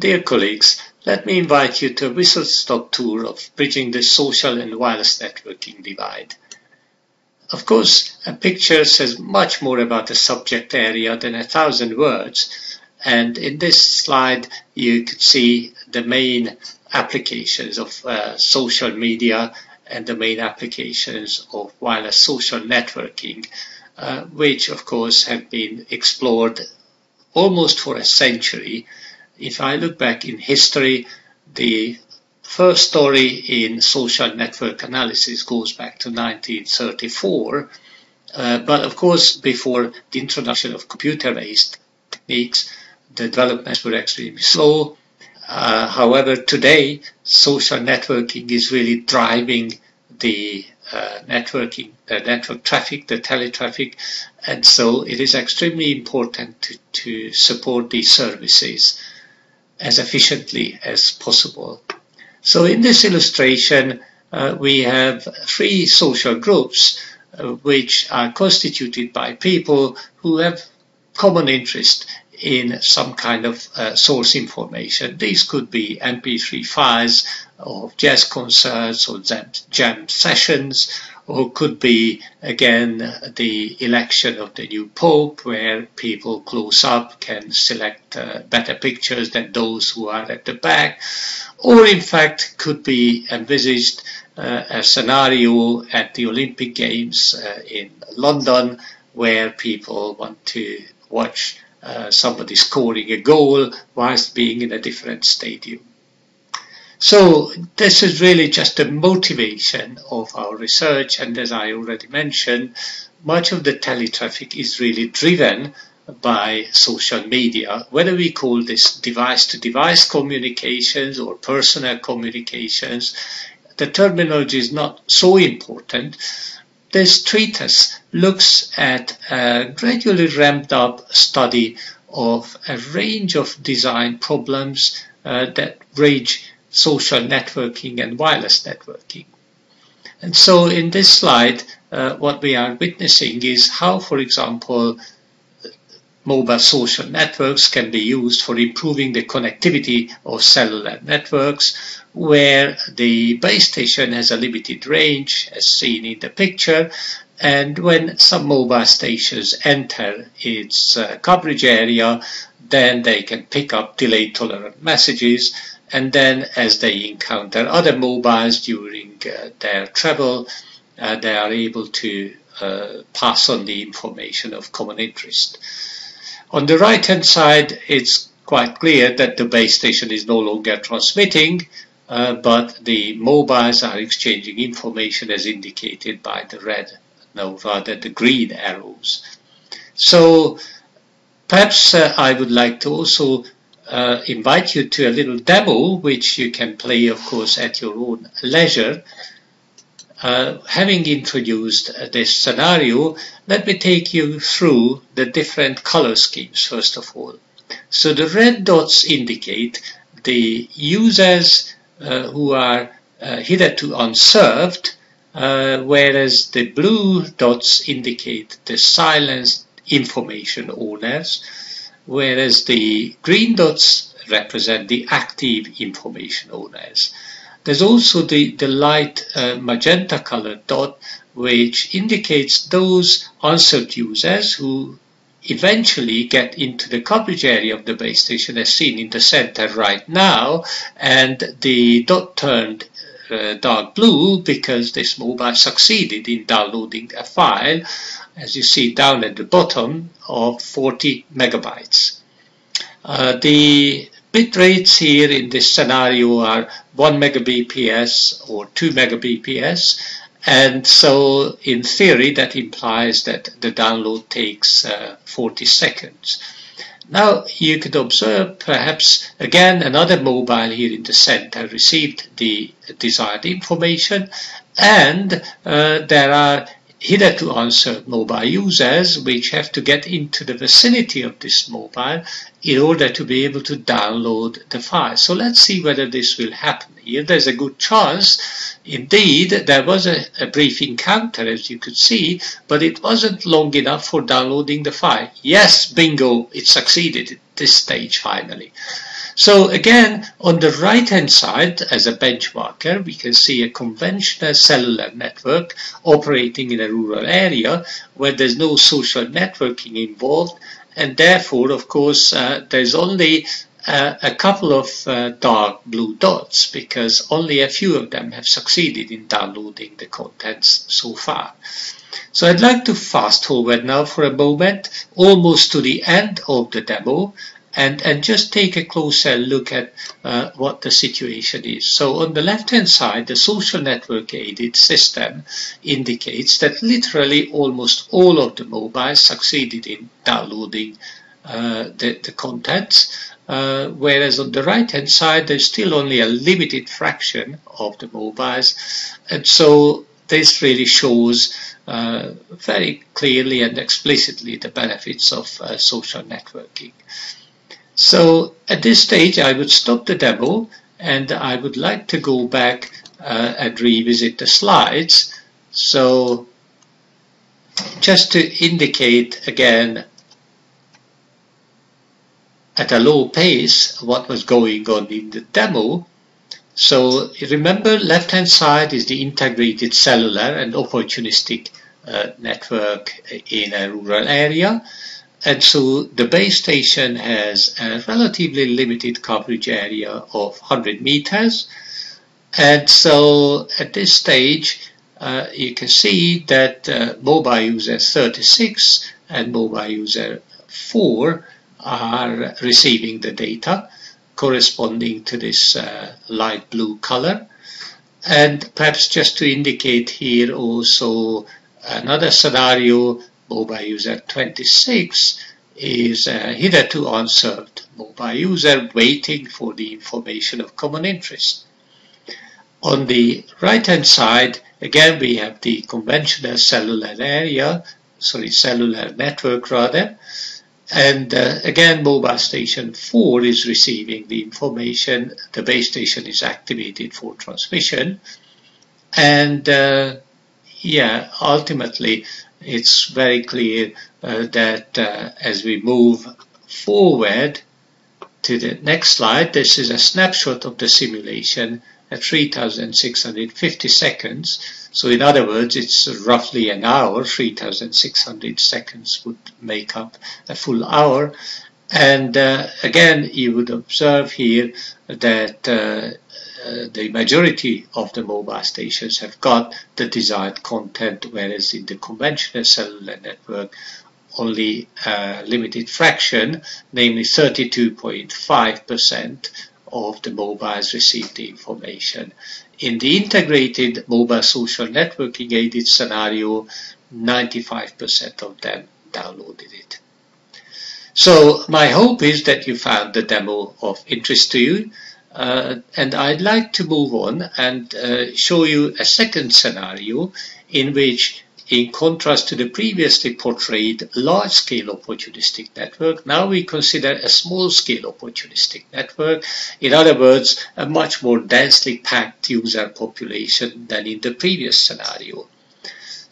Dear colleagues, let me invite you to a whistle-stop tour of bridging the social and wireless networking divide. Of course, a picture says much more about a subject area than a thousand words, and in this slide you could see the main applications of uh, social media and the main applications of wireless social networking, uh, which of course have been explored almost for a century if I look back in history, the first story in social network analysis goes back to 1934. Uh, but of course, before the introduction of computer-based techniques, the developments were extremely slow. Uh, however, today, social networking is really driving the uh, networking, the network traffic, the teletraffic, and so it is extremely important to, to support these services as efficiently as possible. So in this illustration, uh, we have three social groups uh, which are constituted by people who have common interest in some kind of uh, source information. These could be MP3 files of jazz concerts or jam sessions or could be again the election of the new pope where people close up can select uh, better pictures than those who are at the back or in fact could be envisaged uh, a scenario at the Olympic Games uh, in London where people want to watch uh, somebody scoring a goal whilst being in a different stadium. So this is really just a motivation of our research and as I already mentioned, much of the teletraffic is really driven by social media, whether we call this device-to-device -device communications or personal communications, the terminology is not so important. This treatise looks at a gradually ramped up study of a range of design problems uh, that range social networking and wireless networking. And so in this slide, uh, what we are witnessing is how, for example, mobile social networks can be used for improving the connectivity of cellular networks, where the base station has a limited range, as seen in the picture, and when some mobile stations enter its uh, coverage area, then they can pick up delay tolerant messages and then as they encounter other mobiles during uh, their travel, uh, they are able to uh, pass on the information of common interest. On the right hand side, it's quite clear that the base station is no longer transmitting, uh, but the mobiles are exchanging information as indicated by the red, no, rather the green arrows. So perhaps uh, I would like to also uh, invite you to a little demo which you can play of course at your own leisure. Uh, having introduced this scenario, let me take you through the different color schemes first of all. So the red dots indicate the users uh, who are uh, hitherto unserved, uh, whereas the blue dots indicate the silenced information owners whereas the green dots represent the active information owners. There's also the, the light uh, magenta colored dot which indicates those unserved users who eventually get into the coverage area of the base station as seen in the center right now and the dot turned uh, dark blue because this mobile succeeded in downloading a file as you see down at the bottom of 40 megabytes. Uh, the bit rates here in this scenario are 1 megabps or 2 megabps and so in theory that implies that the download takes uh, 40 seconds. Now you could observe perhaps again another mobile here in the center received the desired information and uh, there are hitherto unserved mobile users which have to get into the vicinity of this mobile in order to be able to download the file. So let's see whether this will happen here. There's a good chance. Indeed, there was a, a brief encounter as you could see, but it wasn't long enough for downloading the file. Yes, bingo, it succeeded at this stage finally. So again, on the right hand side, as a benchmarker, we can see a conventional cellular network operating in a rural area where there's no social networking involved and therefore, of course, uh, there's only uh, a couple of uh, dark blue dots because only a few of them have succeeded in downloading the contents so far. So I'd like to fast forward now for a moment, almost to the end of the demo, and, and just take a closer look at uh, what the situation is. So on the left-hand side, the social network aided system indicates that literally almost all of the mobiles succeeded in downloading uh, the, the contents, uh, whereas on the right-hand side, there's still only a limited fraction of the mobiles. And so this really shows uh, very clearly and explicitly the benefits of uh, social networking. So at this stage, I would stop the demo and I would like to go back uh, and revisit the slides. So just to indicate again at a low pace what was going on in the demo. So remember left hand side is the integrated cellular and opportunistic uh, network in a rural area. And so the base station has a relatively limited coverage area of 100 meters. And so at this stage, uh, you can see that uh, mobile user 36 and mobile user 4 are receiving the data corresponding to this uh, light blue color. And perhaps just to indicate here also another scenario mobile user. 26 is uh, hitherto unserved mobile user waiting for the information of common interest. On the right hand side, again we have the conventional cellular area, sorry, cellular network rather, and uh, again mobile station 4 is receiving the information, the base station is activated for transmission, and uh, yeah, ultimately it's very clear uh, that uh, as we move forward to the next slide, this is a snapshot of the simulation at 3650 seconds. So in other words, it's roughly an hour, 3600 seconds would make up a full hour. And uh, again, you would observe here that uh, uh, the majority of the mobile stations have got the desired content, whereas in the conventional cellular network, only a limited fraction, namely 32.5% of the mobiles receive the information. In the integrated mobile social networking aided scenario, 95% of them downloaded it. So my hope is that you found the demo of interest to you. Uh, and I'd like to move on and uh, show you a second scenario in which, in contrast to the previously portrayed large-scale opportunistic network, now we consider a small-scale opportunistic network. In other words, a much more densely packed user population than in the previous scenario.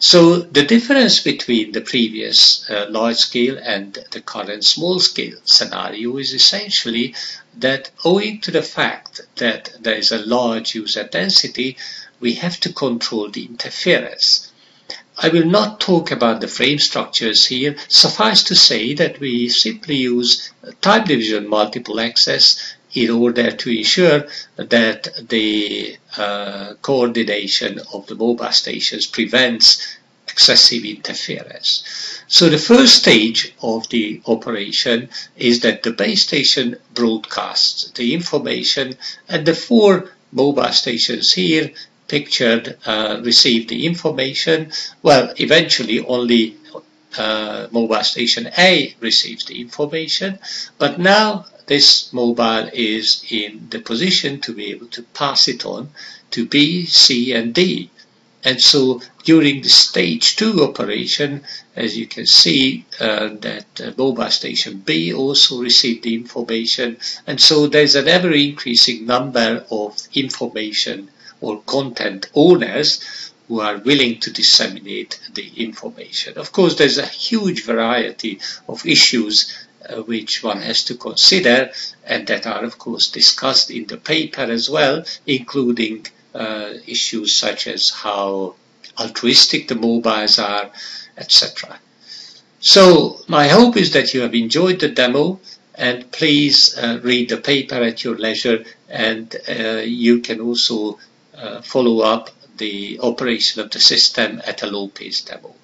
So the difference between the previous uh, large scale and the current small scale scenario is essentially that owing to the fact that there is a large user density, we have to control the interference. I will not talk about the frame structures here. Suffice to say that we simply use time division multiple access in order to ensure that the uh, coordination of the mobile stations prevents excessive interference. So the first stage of the operation is that the base station broadcasts the information and the four mobile stations here pictured uh, receive the information. Well, eventually only uh, mobile station A receives the information, but now this mobile is in the position to be able to pass it on to B, C, and D. And so during the stage two operation, as you can see, uh, that uh, mobile station B also received the information. And so there's an ever increasing number of information or content owners who are willing to disseminate the information. Of course, there's a huge variety of issues which one has to consider and that are of course discussed in the paper as well, including uh, issues such as how altruistic the mobiles are, etc. So my hope is that you have enjoyed the demo and please uh, read the paper at your leisure and uh, you can also uh, follow up the operation of the system at a low pace demo.